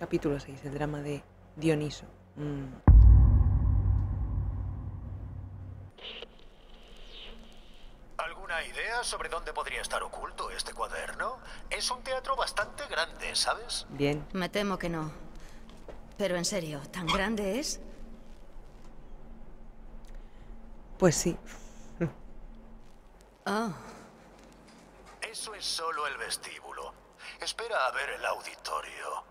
Capítulo 6, el drama de Dioniso. Mm. ¿Alguna idea sobre dónde podría estar oculto este cuaderno? Es un teatro bastante grande, ¿sabes? Bien. Me temo que no. Pero en serio, ¿tan grande es? Pues sí. Oh, Eso es solo el vestíbulo. Espera a ver el auditorio.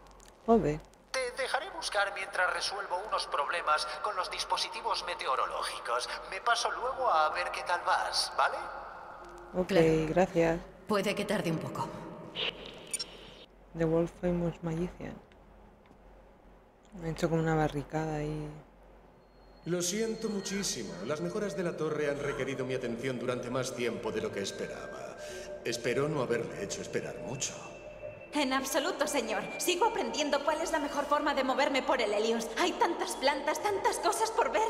Joder. Te dejaré buscar mientras resuelvo unos problemas con los dispositivos meteorológicos. Me paso luego a ver qué tal vas, ¿vale? Ok, Claro. gracias. puede que tarde un poco. The World Famous Magician. Me ha hecho como una barricada ahí. Lo siento muchísimo. Las mejoras de la torre han requerido mi atención durante más tiempo de lo que esperaba. Espero no haberle hecho esperar mucho. En absoluto, señor. Sigo aprendiendo cuál es la mejor forma de moverme por el Helios. Hay tantas plantas, tantas cosas por ver.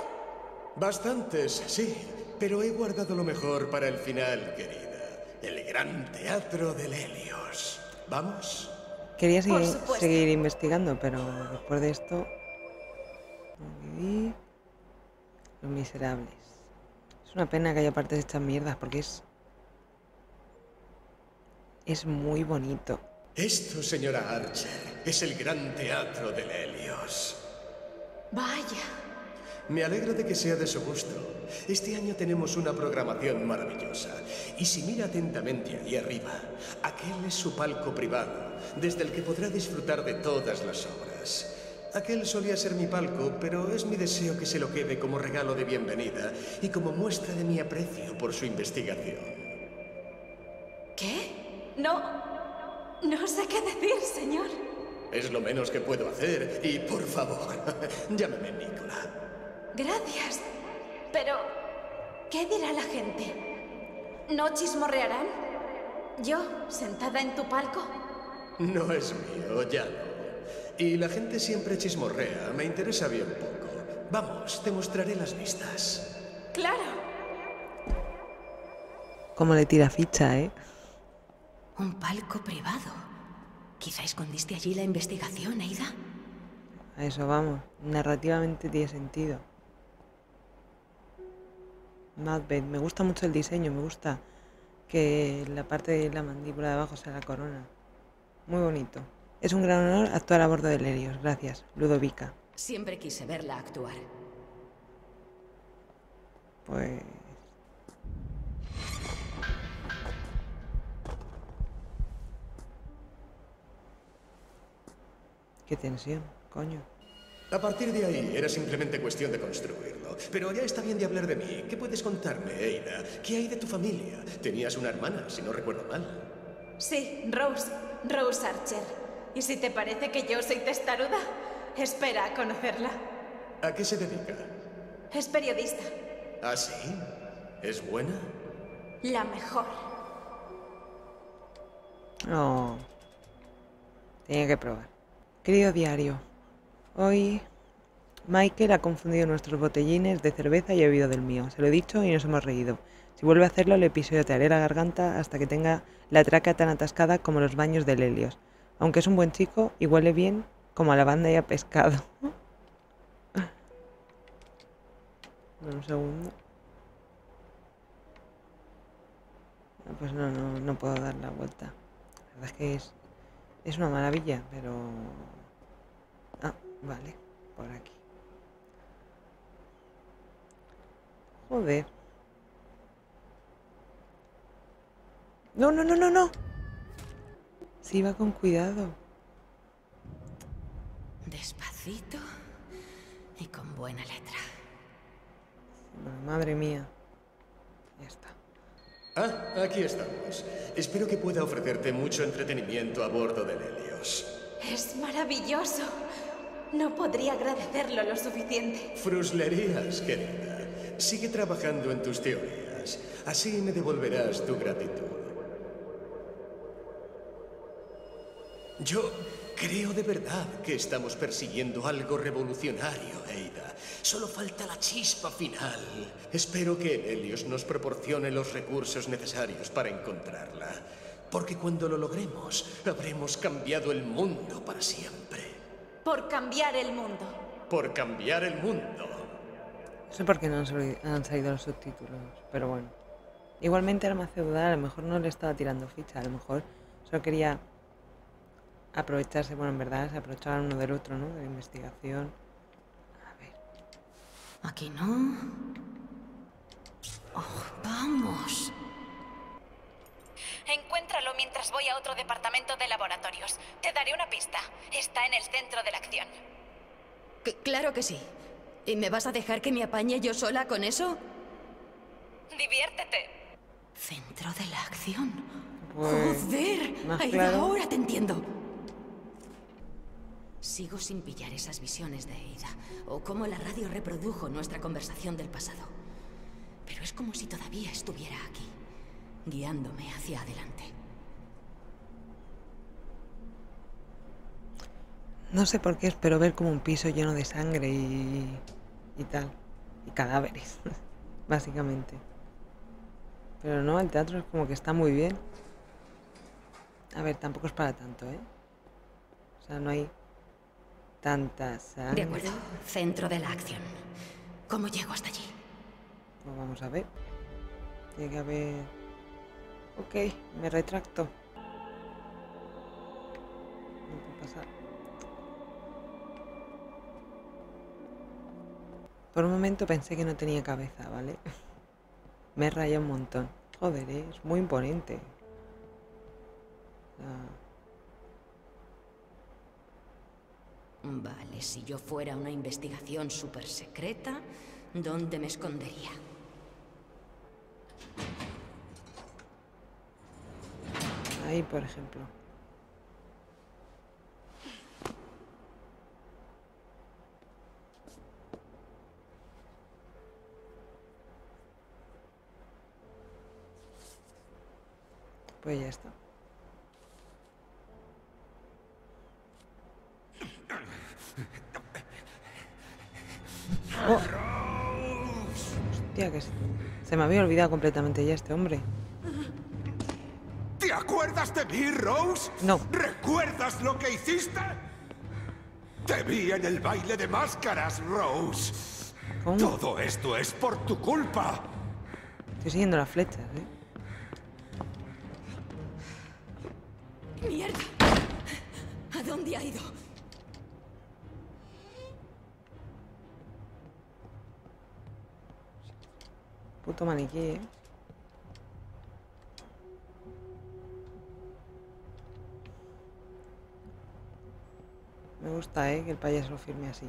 Bastantes, sí, pero he guardado lo mejor para el final, querida. El gran teatro del Helios. ¿Vamos? Quería seguir, seguir investigando, pero después de esto. Los miserables. Es una pena que haya partes hechas mierdas porque es. Es muy bonito. Esto, señora Archer, es el gran teatro del Helios. Vaya. Me alegro de que sea de su gusto. Este año tenemos una programación maravillosa. Y si mira atentamente allí arriba, aquel es su palco privado, desde el que podrá disfrutar de todas las obras. Aquel solía ser mi palco, pero es mi deseo que se lo quede como regalo de bienvenida y como muestra de mi aprecio por su investigación. ¿Qué? No. No sé qué decir, señor. Es lo menos que puedo hacer y, por favor, llámeme Nicola. Gracias. Pero, ¿qué dirá la gente? ¿No chismorrearán? ¿Yo, sentada en tu palco? No es mío, ya no. Y la gente siempre chismorrea, me interesa bien poco. Vamos, te mostraré las vistas. Claro. Como le tira ficha, ¿eh? Un palco privado. Quizá escondiste allí la investigación, Aida. A eso vamos. Narrativamente tiene sentido. Macbeth. Me gusta mucho el diseño. Me gusta que la parte de la mandíbula de abajo sea la corona. Muy bonito. Es un gran honor actuar a bordo del Helios. Gracias, Ludovica. Siempre quise verla actuar. Pues. Qué tensión, coño. A partir de ahí era simplemente cuestión de construirlo. Pero ya está bien de hablar de mí. ¿Qué puedes contarme, Eida? ¿Qué hay de tu familia? Tenías una hermana, si no recuerdo mal. Sí, Rose. Rose Archer. ¿Y si te parece que yo soy testaruda? Espera a conocerla. ¿A qué se dedica? Es periodista. ¿Ah, sí? ¿Es buena? La mejor. Oh. Tenía que probar. Querido diario, hoy Michael ha confundido nuestros botellines de cerveza y ha bebido del mío. Se lo he dicho y nos hemos reído. Si vuelve a hacerlo, le pisotearé la garganta hasta que tenga la traca tan atascada como los baños del Helios. Aunque es un buen chico y huele bien como a lavanda y a pescado. Un segundo. Ah, Pues no, no, no puedo dar la vuelta. La verdad es que es, es una maravilla, pero... Ah, vale, por aquí. Joder. No, no, no, no, no. Sí, va con cuidado. Despacito y con buena letra. Bueno, madre mía. Ya está. Ah, aquí estamos. Espero que pueda ofrecerte mucho entretenimiento a bordo del Helios. Es maravilloso. No podría agradecerlo lo suficiente. Fruslerías, querida. Sigue trabajando en tus teorías. Así me devolverás tu gratitud. Yo creo de verdad que estamos persiguiendo algo revolucionario, Eida. Solo falta la chispa final. Espero que el Helios nos proporcione los recursos necesarios para encontrarla. Porque cuando lo logremos, habremos cambiado el mundo para siempre. Por cambiar el mundo. Por cambiar el mundo. No sé por qué no han sali- han salido los subtítulos, pero bueno. Igualmente dudar, a lo mejor no le estaba tirando ficha, a lo mejor solo quería aprovecharse, bueno, en verdad se aprovechaban uno del otro, ¿no? De la investigación. A ver, Aquí no. Oh, vamos. Encuéntralo mientras voy a otro departamento de laboratorios. Te daré una pista. Está en el centro de la acción. Claro que sí. ¿Y me vas a dejar que me apañe yo sola con eso? Diviértete. Centro de la acción. Pues, ¡Joder! claro. ahora te entiendo. Sigo sin pillar esas visiones de Aida, o cómo la radio reprodujo nuestra conversación del pasado. Pero es como si todavía estuviera aquí, guiándome hacia adelante. no sé por qué espero ver como un piso lleno de sangre y, y tal. Y cadáveres, básicamente. Pero no, el teatro es como que está muy bien. A ver, tampoco es para tanto, ¿eh? O sea, no hay tanta sangre. De acuerdo, centro de la acción. ¿Cómo llego hasta allí? Pues vamos a ver. Tiene que haber... Ok, me retracto. No puedo pasar. Por un momento pensé que no tenía cabeza, ¿vale? Me raya un montón. Joder, ¿eh? es muy imponente. O Vale, si yo fuera una investigación súper secreta, ¿dónde me escondería? ahí, por ejemplo. Pues ya está. Oh. Hostia, que se, se me había olvidado completamente ya este hombre. ¿Te acuerdas de mí, Rose? No. ¿Recuerdas lo que hiciste? Te vi en el baile de máscaras, Rose. ¿Cómo? Todo esto es por tu culpa. Estoy siguiendo las flechas, ¿eh? ¡Mierda! ¿A dónde ha ido? Puto maniquí, ¿eh? Me gusta, ¿eh? Que el payaso firme así.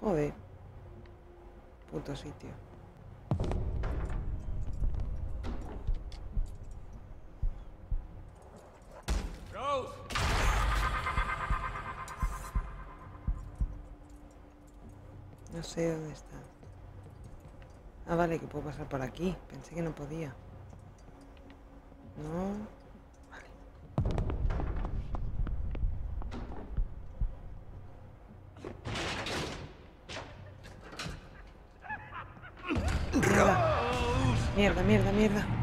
Joder. Puto sitio. No sé dónde está. Ah, vale, que puedo pasar por aquí. Pensé que no podía. No. Vale. Mierda. Mierda, mierda, mierda.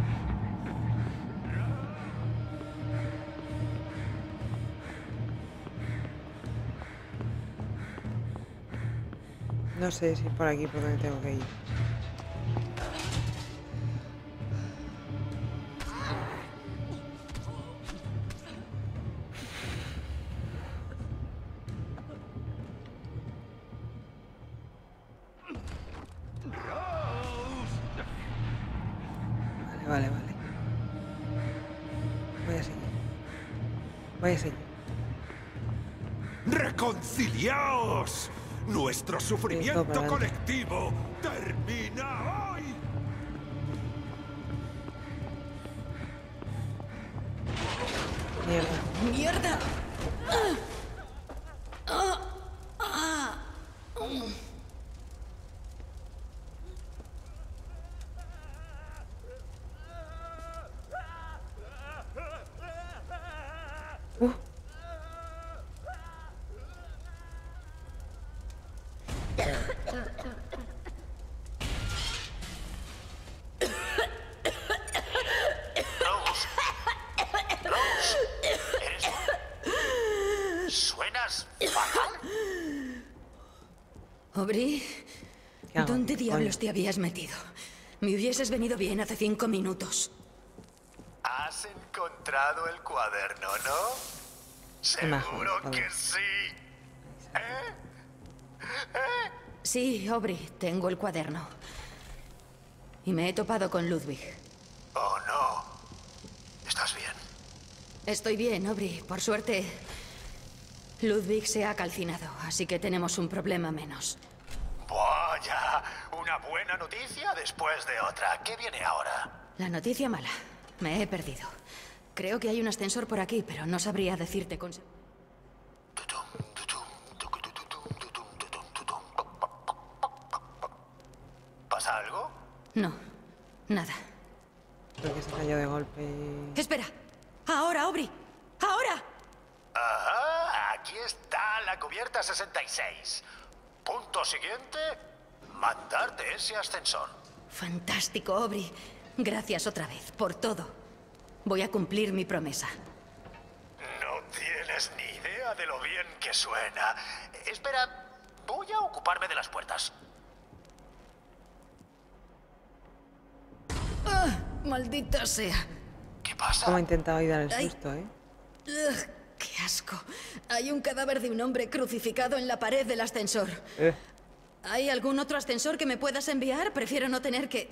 No sé si es por aquí por donde tengo que ir. Vale, vale, vale. Voy a seguir. Voy a seguir. ¡Reconciliaos! Nuestro sufrimiento colectivo termina hoy. Mierda. ¡Mierda! Uh. Rose. Rose. ¿Eres tú? Aubrey, ¿Qué hago ¿dónde diablos te habías metido? Me hubieses venido bien hace cinco minutos. Has encontrado el cuaderno, ¿no? Seguro que sí. Sí, Aubrey, tengo el cuaderno. Y me he topado con Ludwig. Oh, no. ¿Estás bien? Estoy bien, Aubrey. Por suerte, Ludwig se ha calcinado, así que tenemos un problema menos. Vaya, una buena noticia después de otra. ¿Qué viene ahora? La noticia mala. Me he perdido. Creo que hay un ascensor por aquí, pero no sabría decirte con... ¿Pasa algo? No, nada. Porque se cayó de golpe. Espera. Ahora, Aubrey. Ahora. Ajá, aquí está la cubierta 66. Punto siguiente, mandarte ese ascensor. Fantástico, Aubrey. Gracias otra vez por todo. Voy a cumplir mi promesa. No tienes ni idea de lo bien que suena. Espera, voy a ocuparme de las puertas. Maldita sea. ¿Qué pasa? Como ha intentado ir dar el Ay. susto, ¿eh? Ugh, ¡Qué asco! Hay un cadáver de un hombre crucificado en la pared del ascensor. Eh, ¿Hay algún otro ascensor que me puedas enviar? Prefiero no tener que...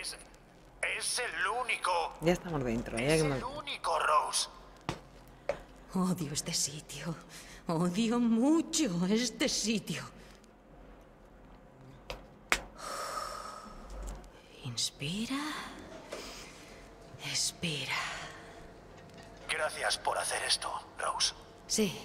Es, es el único. Ya estamos dentro, ¿eh? Es Que el me- único, Rose. Odio este sitio. Odio mucho este sitio. Inspira. Expira. Gracias por hacer esto, Rose. Sí,